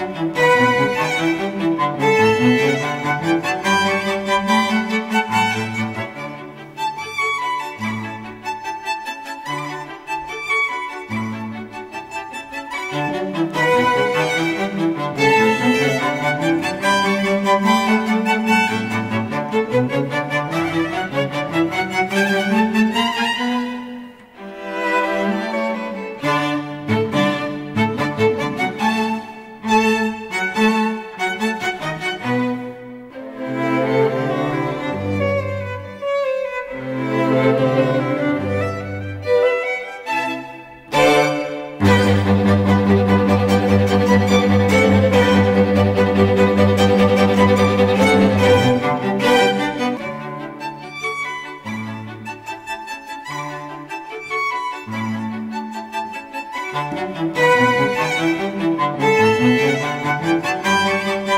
Música Thank you.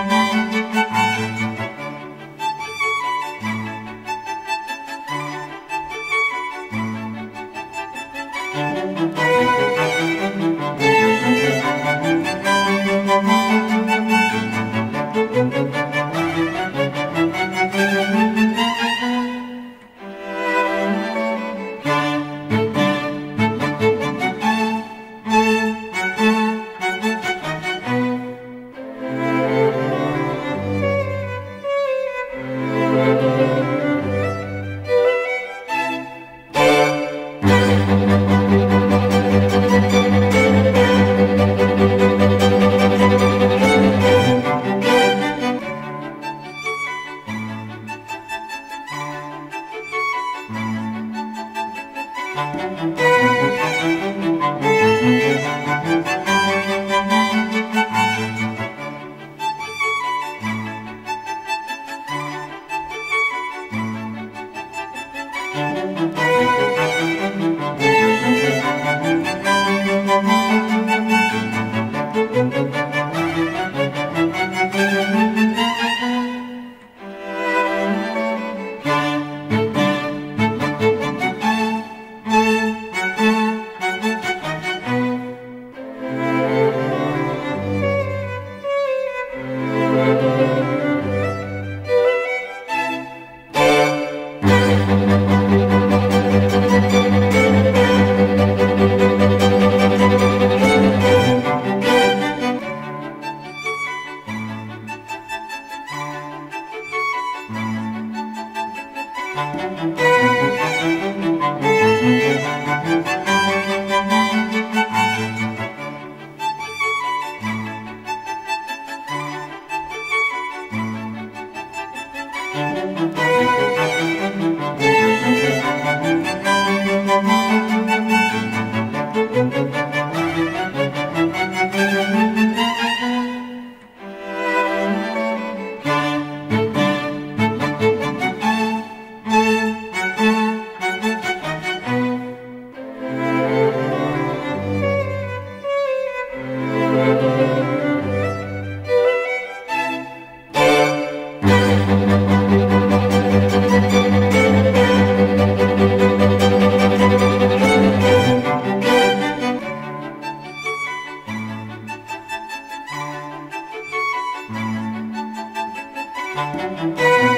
Música